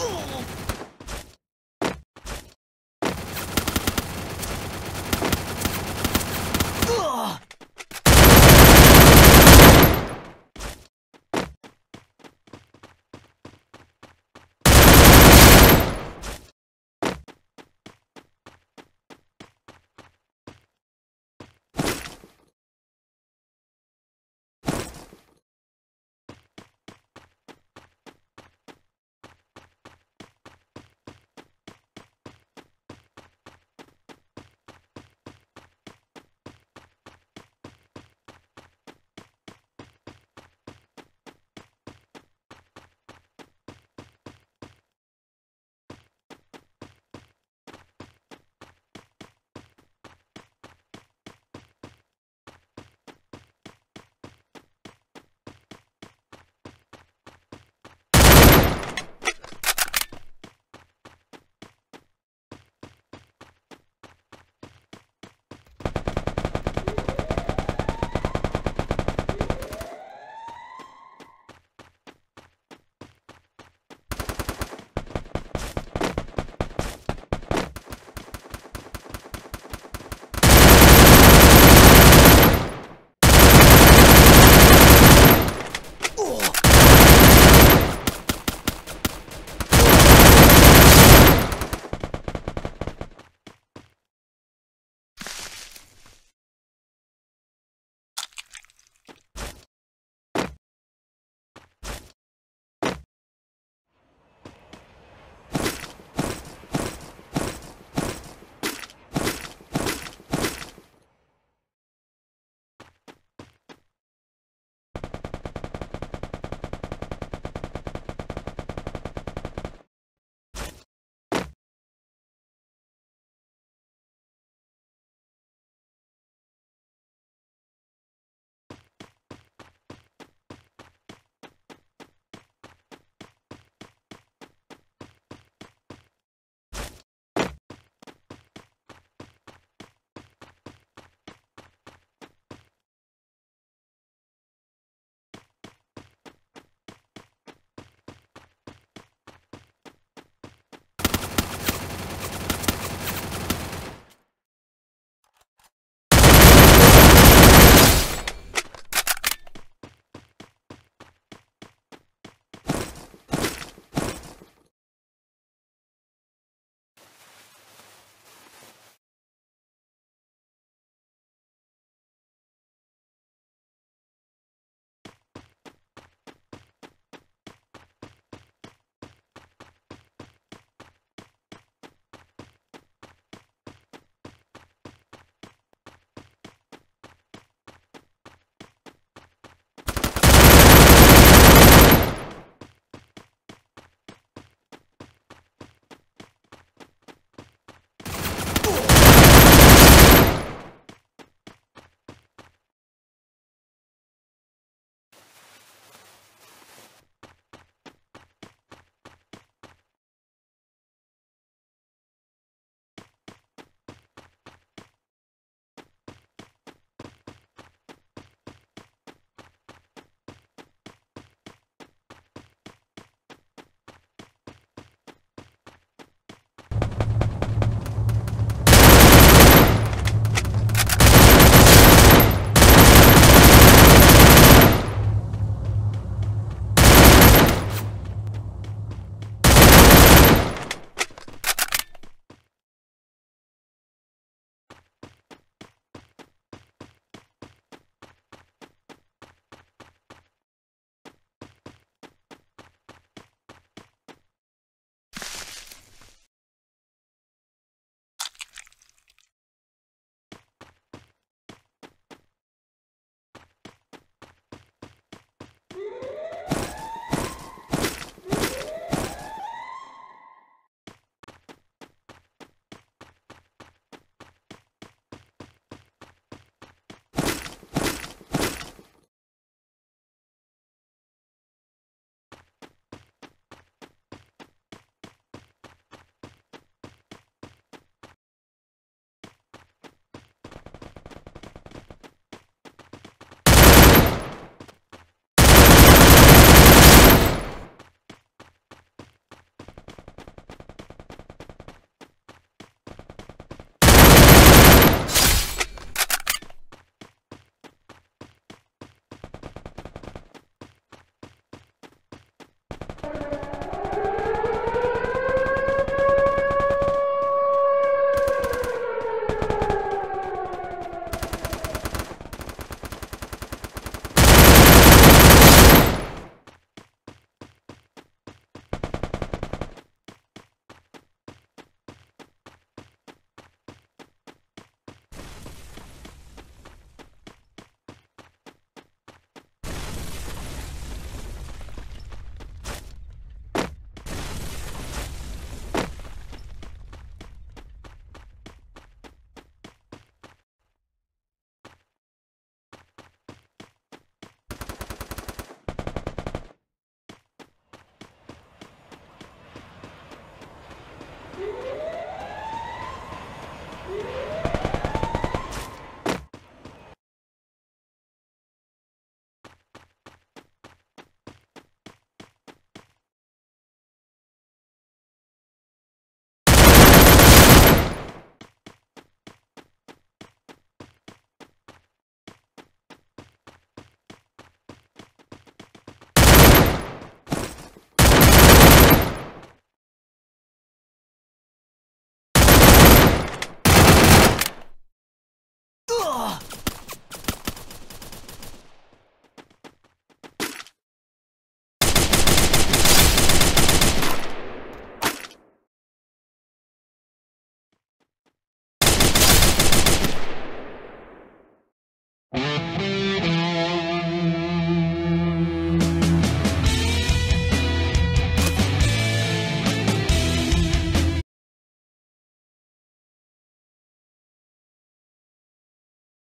Ugh.